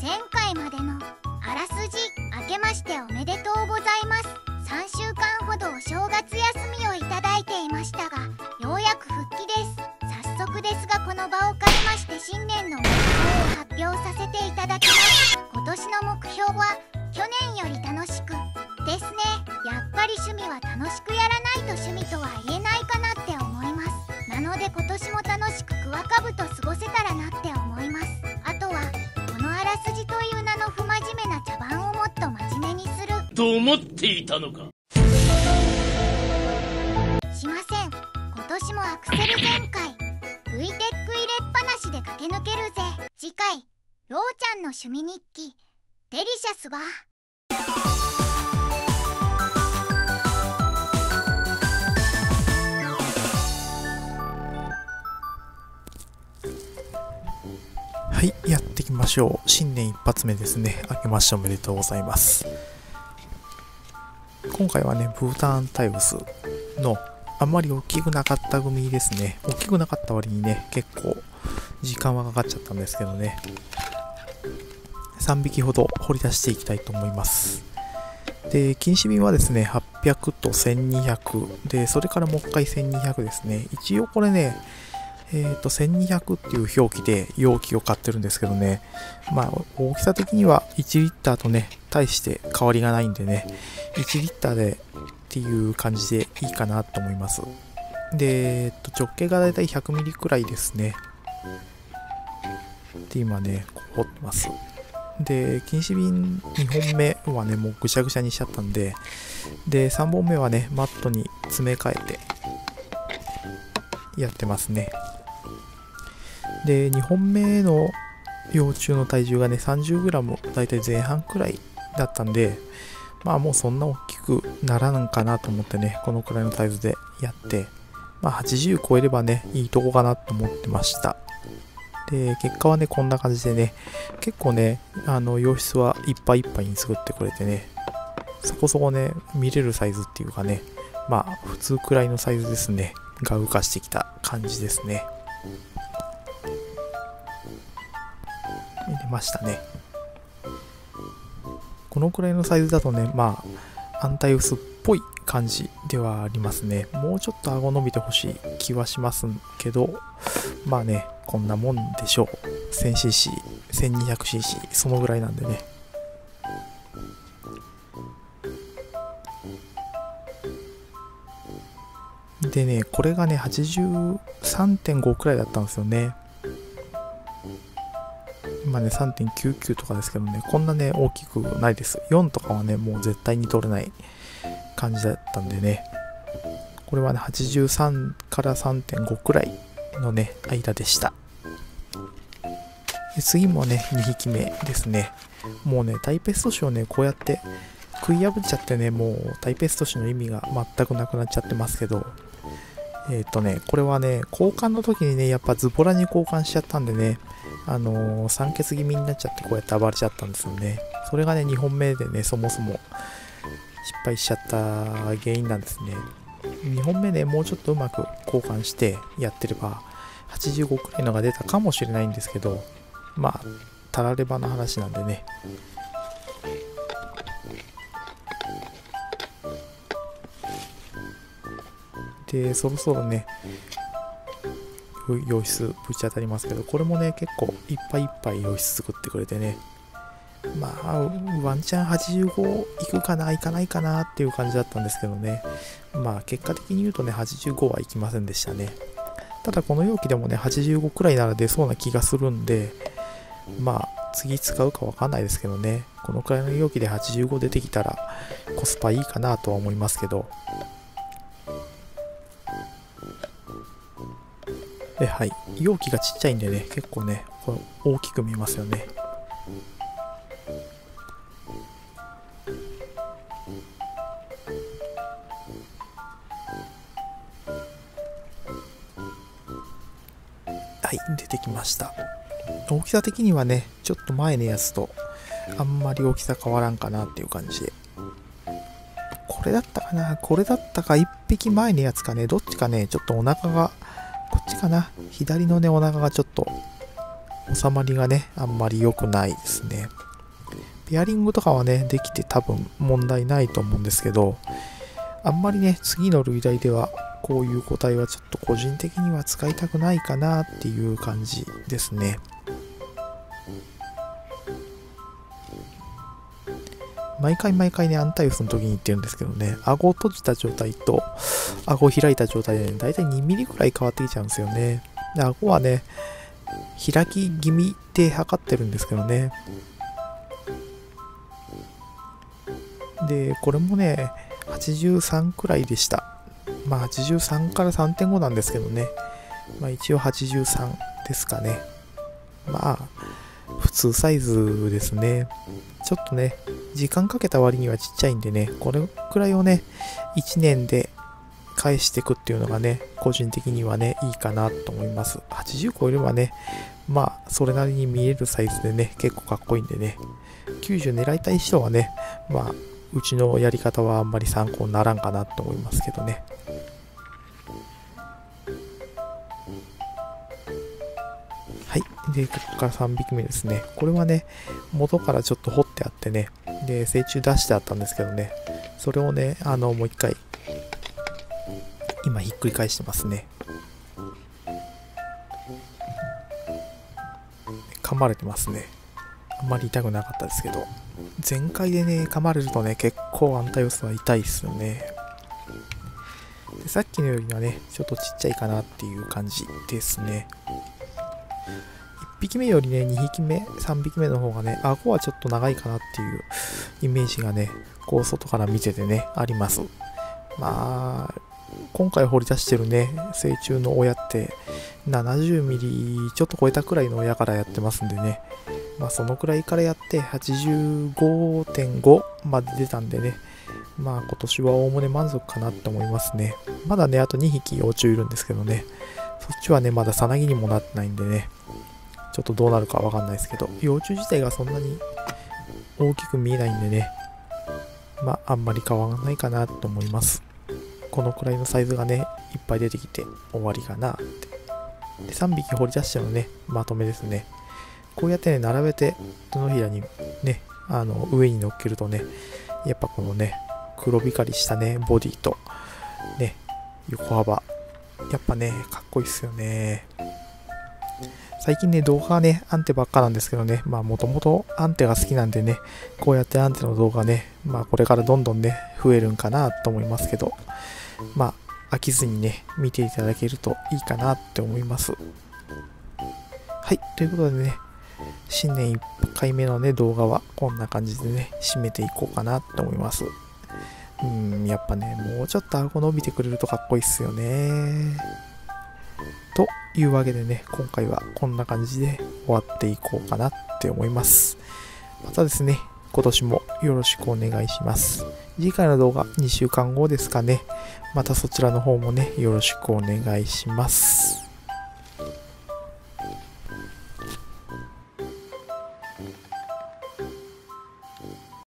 前回までのあらすじ明けましておめでとうございます。3週間ほどお正月休みをいただいていましたがようやく復帰です。早速ですがこの場を借りまして新年の目標を発表させていただきます。今年の目標はと思っていたのかしません今年もアクセル全開 VTEC 入れっぱなしで駆け抜けるぜ次回ろうちゃんの趣味日記デリシャスは？はい、やっていきましょう。新年一発目ですね。明けましておめでとうございます。今回はね、ブータンタイムスのあんまり大きくなかった組ですね。大きくなかった割にね、結構時間はかかっちゃったんですけどね。3匹ほど掘り出していきたいと思います。で、禁止便はですね、800と1200。で、それからもう一回1200ですね。一応これね、えー、と1200っていう表記で容器を買ってるんですけどね、まあ、大きさ的には1リッターとね、大して変わりがないんでね、1リッターでっていう感じでいいかなと思います。で、えー、と直径がだいたい100ミリくらいですね。で、今ね、こう掘ってます。で、禁止瓶2本目はね、もうぐしゃぐしゃにしちゃったんで、で、3本目はね、マットに詰め替えてやってますね。で、2本目の幼虫の体重がね、30g だいたい前半くらいだったんで、まあもうそんな大きくならんかなと思ってね、このくらいのサイズでやって、まあ80超えればね、いいとこかなと思ってました。で、結果はね、こんな感じでね、結構ね、あの、洋室はいっぱいいっぱいに作ってくれてね、そこそこね、見れるサイズっていうかね、まあ普通くらいのサイズですね、が浮かしてきた感じですね。ましたね。このくらいのサイズだとね、まあ、安泰薄っぽい感じではありますね。もうちょっと顎伸びてほしい気はしますけど、まあね、こんなもんでしょう。1000cc、1200cc、そのぐらいなんでね。でね、これがね、83.5くらいだったんですよね。今ね、3.99とかですけどね、こんなね、大きくないです。4とかはね、もう絶対に取れない感じだったんでね、これはね、83から3.5くらいのね、間でした。で次もね、2匹目ですね。もうね、タイペスト種をね、こうやって食い破っちゃってね、もうタイペスト種の意味が全くなくなっちゃってますけど、えっ、ー、とね、これはね、交換の時にね、やっぱズボラに交換しちゃったんでね、あのー、酸欠気味になっちゃってこうやって暴れちゃったんですよね。それがね、2本目でね、そもそも失敗しちゃった原因なんですね。2本目ね、もうちょっとうまく交換してやってれば、85くらいのが出たかもしれないんですけど、まあ、たらればの話なんでね。で、そろそろね、洋室ぶち当たりますけど、これもね、結構いっぱいいっぱい洋室作ってくれてね、まあ、ワンチャン85いくかな、いかないかなっていう感じだったんですけどね、まあ、結果的に言うとね、85はいきませんでしたね。ただ、この容器でもね、85くらいなら出そうな気がするんで、まあ、次使うかわかんないですけどね、このくらいの容器で85出てきたらコスパいいかなとは思いますけど、で、はい。容器がちっちゃいんでね、結構ね、これ大きく見えますよね。はい、出てきました。大きさ的にはね、ちょっと前のやつとあんまり大きさ変わらんかなっていう感じで。これだったかな？これだったか1匹前のやつかね、どっちかね、ちょっとお腹がこっちかな左のね、お腹がちょっと収まりがね、あんまり良くないですね。ペアリングとかはね、できて多分問題ないと思うんですけど、あんまりね、次の類題ではこういう個体はちょっと個人的には使いたくないかなっていう感じですね。毎回毎回ね、アンタイウスの時に言ってるんですけどね、顎を閉じた状態と顎を開いた状態でね、だいたい2ミリくらい変わってきちゃうんですよね。で、顎はね、開き気味で測ってるんですけどね。で、これもね、83くらいでした。まあ83から3.5なんですけどね。まあ一応83ですかね。まあ、普通サイズですね。ちょっとね、時間かけた割にはちっちゃいんでね、これくらいをね、1年で返していくっていうのがね、個人的にはね、いいかなと思います。80超えればね、まあ、それなりに見えるサイズでね、結構かっこいいんでね、90狙いたい人はね、まあ、うちのやり方はあんまり参考にならんかなと思いますけどね。で、ここから3匹目ですね。これはね、元からちょっと掘ってあってね、で、成虫出してあったんですけどね、それをね、あの、もう一回、今ひっくり返してますね。噛まれてますね。あんまり痛くなかったですけど、全開でね、噛まれるとね、結構アンタイオスは痛いですよね。でさっきのよりはね、ちょっとちっちゃいかなっていう感じですね。1匹目よりね、2匹目、3匹目の方がね、顎はちょっと長いかなっていうイメージがね、こう外から見ててね、あります。まあ、今回掘り出してるね、成虫の親って70ミリちょっと超えたくらいの親からやってますんでね、まあそのくらいからやって85.5まで出たんでね、まあ今年はおおむね満足かなと思いますね。まだね、あと2匹幼虫いるんですけどね、そっちはね、まださなぎにもなってないんでね、ちょっとどうなるかわかんないですけど、幼虫自体がそんなに大きく見えないんでね、まあ、あんまり変わらないかなと思います。このくらいのサイズがね、いっぱい出てきて終わりかなって。で、3匹掘り出してのね、まとめですね。こうやってね、並べて、手のひらにね、あの、上に乗っけるとね、やっぱこのね、黒光りしたね、ボディと、ね、横幅。やっぱね、かっこいいっすよね。最近ね、動画はね、アンテばっかなんですけどね、まあもともとアンテが好きなんでね、こうやってアンテの動画ね、まあこれからどんどんね、増えるんかなと思いますけど、まあ飽きずにね、見ていただけるといいかなって思います。はい、ということでね、新年1回目のね、動画はこんな感じでね、締めていこうかなって思います。うん、やっぱね、もうちょっと顎伸びてくれるとかっこいいっすよね。というわけでね、今回はこんな感じで終わっていこうかなって思います。またですね、今年もよろしくお願いします。次回の動画2週間後ですかね。またそちらの方もね、よろしくお願いします。